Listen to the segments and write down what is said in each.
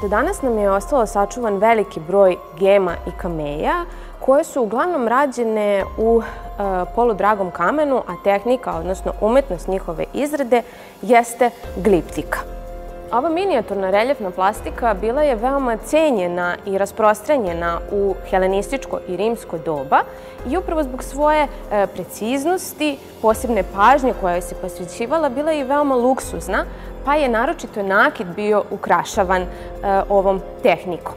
Do danas nam je ostalo sačuvan veliki broj gema i kameja koje su uglavnom rađene u e, poludragom kamenu, a tehnika, odnosno umetnost njihove izrade, jeste gliptika. Ova minijaturna reljefna plastika bila je veoma cenjena i rasprostranjena u helenističko i rimsko doba i upravo zbog svoje e, preciznosti, posebne pažnje koja je se posvećivala, bila je i veoma luksuzna, pa je naročito nakid bio ukrašavan e, ovom tehnikom.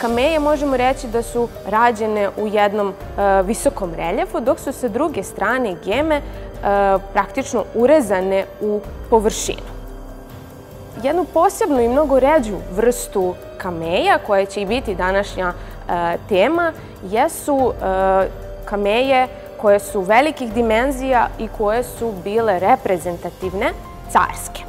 Kameje možemo reći da su rađene u jednom e, visokom reljefu, dok su sa druge strane geme praktično urezane u površinu. Jednu posebnu i mnogo ređu vrstu kameja, koja će i biti današnja e, tema, jesu kameje koje su velikih dimenzija i koje su bile reprezentativne carske.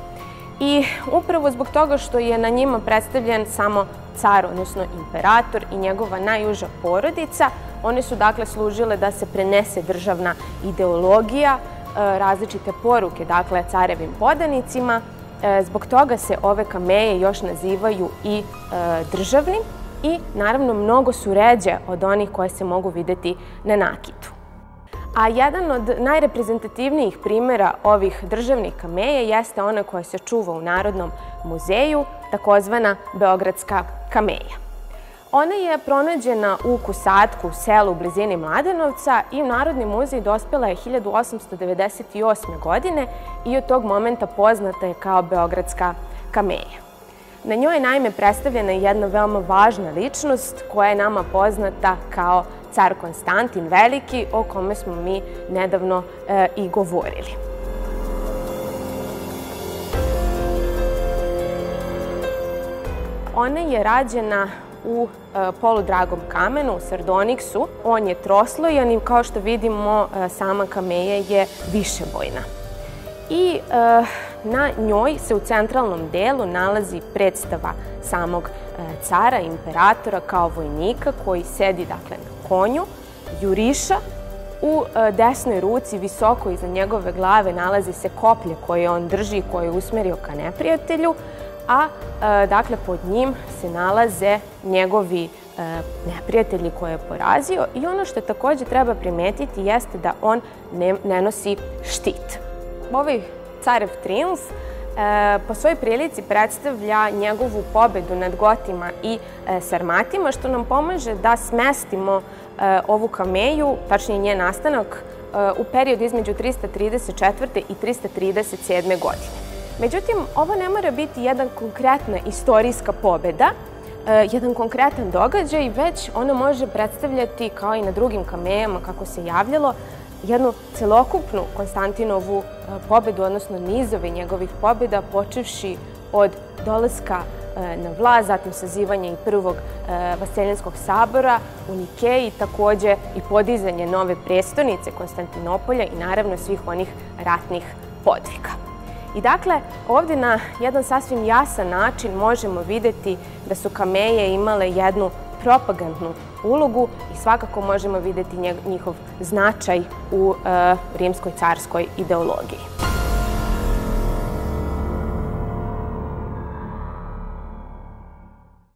I upravo zbog toga što je na njima predstavljen samo car, odnosno imperator i njegova najuža porodica. One su dakle služile da se prenese državna ideologija, e, različite poruke dakle carevim podanicima. E, zbog toga se ove kameje još nazivaju i e, državnim i naravno mnogo su ređe od onih koje se mogu videti na nakitu. A jedan od najreprezentativnijih primera ovih državnih kameja jeste ona koja se čuva u Narodnom muzeju, takozvana Beogradska kameja. Ona je pronađena u Kusadku, selu u blizini Mladenovca i u Narodni muzej dospela je 1898. godine i od tog momenta poznata je kao Beogradska kameja. Na njoj je naime predstavljena jedna veoma važna ličnost koja je nama poznata kao car Konstantin Veliki, o kome smo mi nedavno e, i govorili. Ona je rađena u e, poludragom kamenu, sardoniksu. On je troslojan i kao što vidimo e, sama kameja je višebojna. I na njoj se u centralnom delu nalazi predstava samog cara, imperatora kao vojnika koji sedi dakle na konju, juriša, u e, desnoj ruci, visoko iza njegove glave, nalazi se koplje koje on drži i koje je usmerio ka neprijatelju, a e, dakle pod njim se nalaze njegovi e, neprijatelji koje je porazio i ono što takođe treba primetiti jeste da on ne, ne nosi štit. Ovaj carev triumf E, po svojoj prilici predstavlja njegovu pobedu nad Gotima i Sarmatima, što nam pomaže da smestimo ovu kameju, tačnije njen nastanak, u period između 334. i 337. godine. Međutim, ovo ne mora biti jedan konkretna istorijska pobeda, jedan konkretan događaj, već ona može predstavljati, kao i na drugim kamejama, kako se javljalo, jednu celokupnu Konstantinovu e, pobedu, odnosno nizove njegovih pobeda, počevši od dolaska e, na vlast, zatim sazivanje i prvog e, Vaseljanskog sabora u Nikeji, takođe i podizanje nove prestonice Konstantinopolja i naravno svih onih ratnih podvika. I dakle, ovde na jedan sasvim jasan način možemo videti da su kameje imale jednu propagandnu ulogu i svakako možemo videti njihov značaj u e, rimskoj carskoj ideologiji.